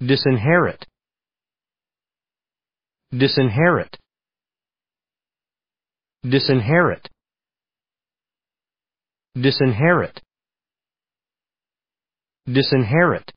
disinherit. Disinherit. Disinherit. Disinherit. Disinherit.